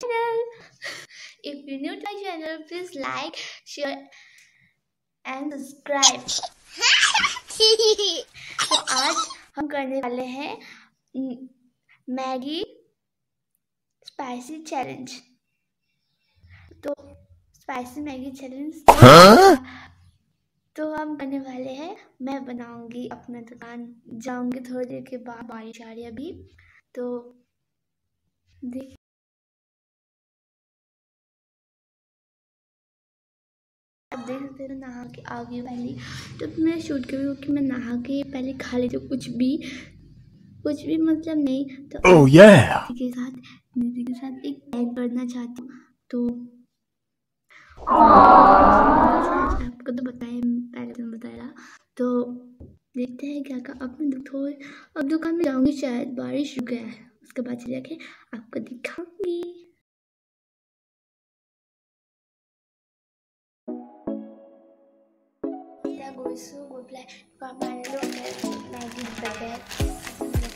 channel. If you're new to my channel, please like, share, and subscribe. तो आज हम करने वाले हैं मैगी स्पाइसी चैलेंज तो स्पाइसी मैगी चैलेंज तो हम करने वाले हैं मैं बनाऊँगी अपना दुकान जाऊँगी थोड़ी देर के बाद बारिश आ रही है अभी तो देख अब देख सकते हो नहा के आ गई पहले। तो मैं शूट कर रही हूँ कि मैं नहा के पहले खा लेती हूँ कुछ भी। कुछ भी मतलब नहीं तो oh, yeah. के साथ दीदी के साथ एक बैग करना चाहती हूँ। तो आपको तो बताया पहले तो बताया तो देखते हैं क्या का अब मैं थोड़ी अब दुकान में जाऊँगी शायद बारिश रुक गया है। उसके बाद चले जाके आपको दिखाऊँगी। boys who would play got my little Maggie baby. The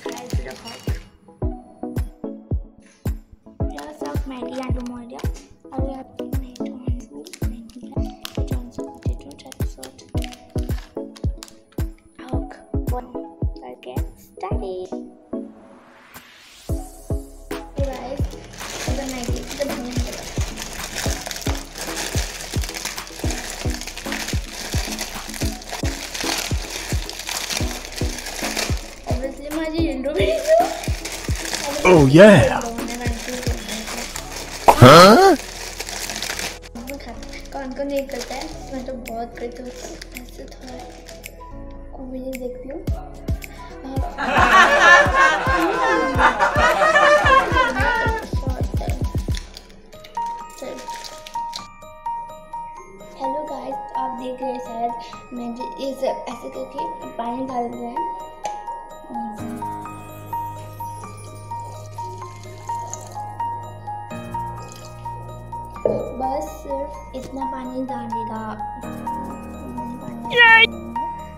I will have to my school. Maggie Jones potato episode. Hug. I'll get started. Hey guys, the Maggie. Oh yeah. Huh? कौन कौन नहीं करता है मैं तो बहुत करती हूँ ऐसे थोड़ा कॉमेडी देखती हूँ हेलो गाइस आप देख रहे हैं शायद मैं ये सब ऐसे करके पानी डाल रहे हैं इतना पानी डालेगा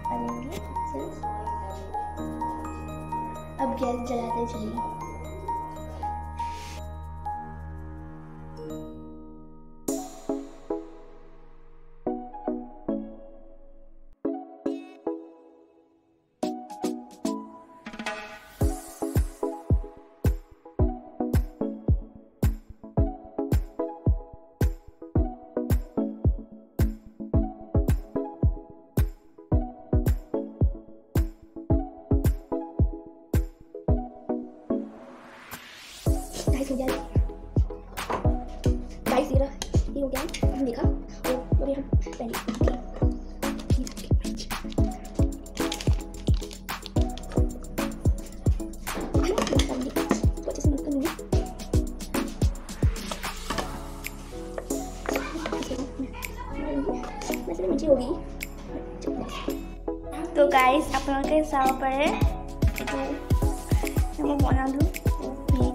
डालेंगे अब गैस जलाते चलिए। गाइस हो गया गाइस ये ये हो गया हम देखा। और अभी हम पहले तो गाइस अपनों के हिसाब पर है। तो मैं बना दूँ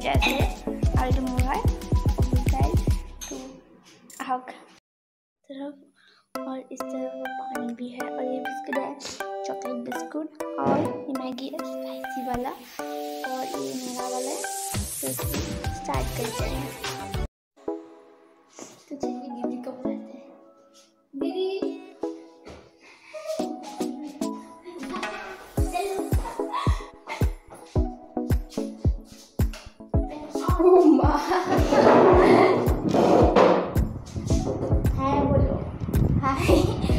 जैसे नीचे ऐसे और of the है तो आग तरफ़ और इस तरफ़ पानी भी है और ये बिस्कुट है चॉकलेट बिस्कुट और ये मैगी है स्पाइसी वाला और ये मेरा वाला है तो स्टार्ट करते हैं Oh my. হ্যাঁ বলো হাই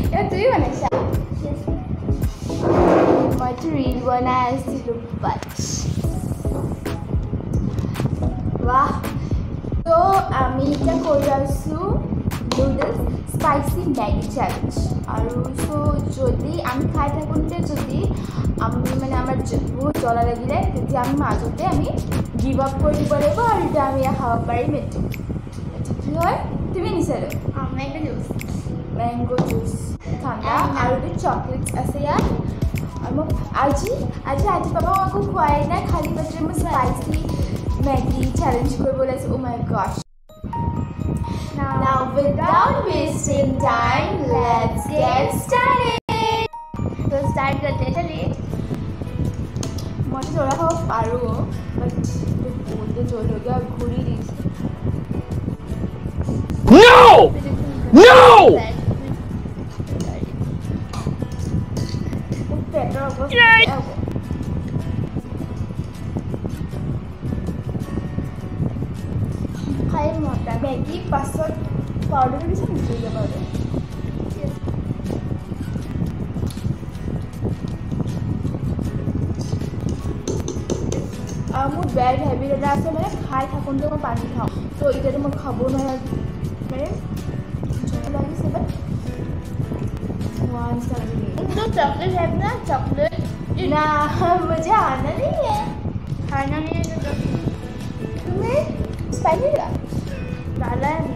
এবার তুমি বনাইছা মইতো ৰিল বনাই আছিলোঁ বাট বাহ তো আমি এতিয়া কৰি আছোঁ নুডলছ স্পাইচি মেগী চেলেঞ্জ আৰু চ' যদি আমি খাই থাকোঁতে যদি আমি মানে আমাৰ বহুত জ্বলা লাগিলে তেতিয়া আমি মাজতে আমি গিভ আপ কৰি দিব লাগিব আৰু এতিয়া আমি ইয়াত খাব পাৰিম এইটো এইটো কি হয় তুমি নিচালো মেংগ' জুচ মেংগ' জুচ ঠাণ্ডা আৰু এইটো চকলেটছ আছে ইয়াত আৰু মোক আজি আজি ৰাতিপুৱা মই একো খোৱাই নাই খালী পেটেৰে মই স্পাইচি মেগী চেলেঞ্জ কৰিব ওলাইছোঁ অ' মাই গছ Now without wasting time, let's get started. So start the letter eight. মই থোড়া খাব পাৰো বাট বহুত জলকীয়া ঘূৰি দিছে No! No! পাছত পাউডাৰ দিছে নেকি পাউডাৰ আৰু মোৰ বেড হেবিট এটা আছে মানে খাই থাকোঁতে মই পানী খাওঁ ত' এতিয়াতো মই খাব নোৱাৰা মানে জ্বৰ লাগিছে বাট वन तो चॉकलेट है ना चॉकलेट ना मुझे आना नहीं है खाना नहीं है तो तुम्हें स्पाइसी का डाला है।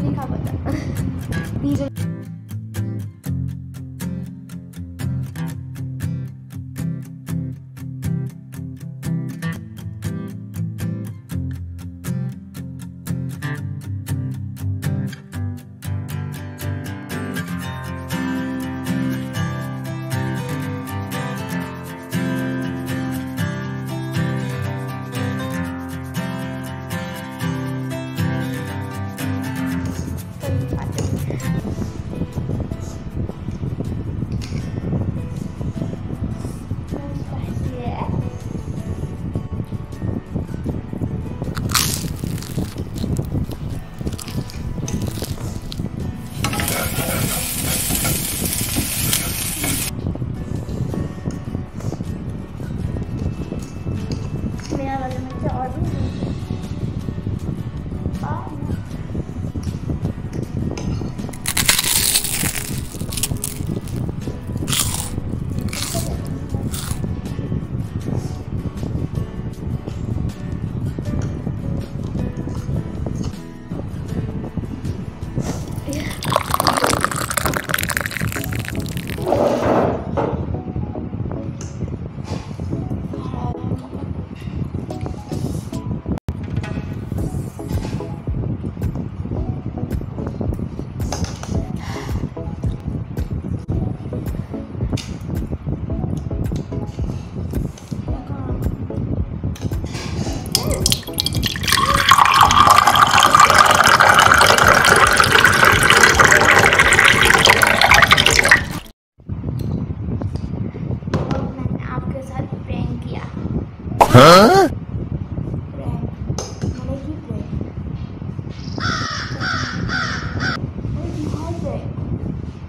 नहीं खा पाता। हाँ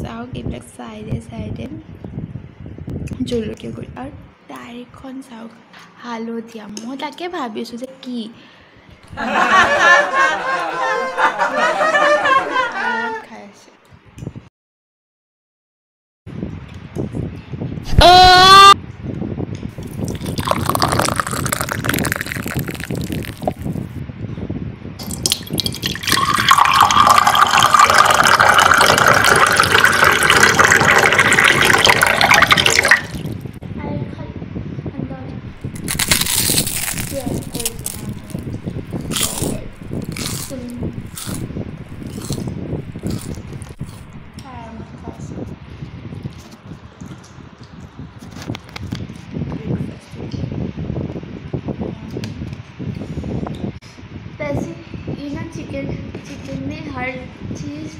চাওক এইবিলাক চাইডে চাইডে জলকীয়া গুড়ি আৰু তাৰিখখন চাওক হালধীয়া মই তাকে ভাবিছোঁ যে কি चिकन में हर चीज़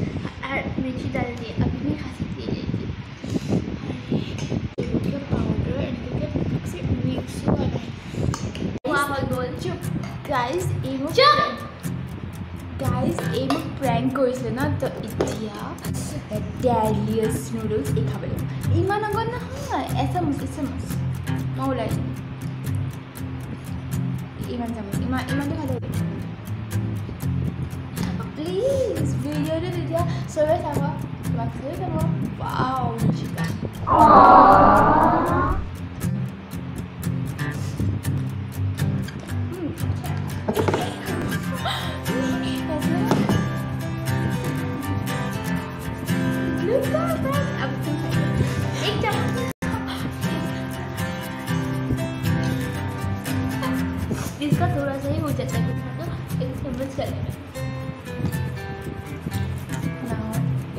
हर मिर्ची डाल दी अभी नहीं खा सकती है ये पाउडर एंड से मिक्स चुप गाइस এই মোক গাইজ এই মোক প্ৰেংক কৰিছিলে ন তো এতিয়া ডেলিয়াছ নুডলছ এই খাব লাগিব ইমান আগত নহয় এচামুচ এচামুচ মই ওলাই দিম ইমান চামুচ ইমান ইমানটো খালে please video dia dia sampai sama. waktu sama. Wow, cantik.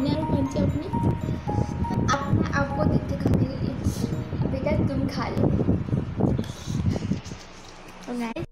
होने वाला कौन सी अपनी? अपने आपको देते खाने के लिए। बेटा, तुम खा लो। तो गाइस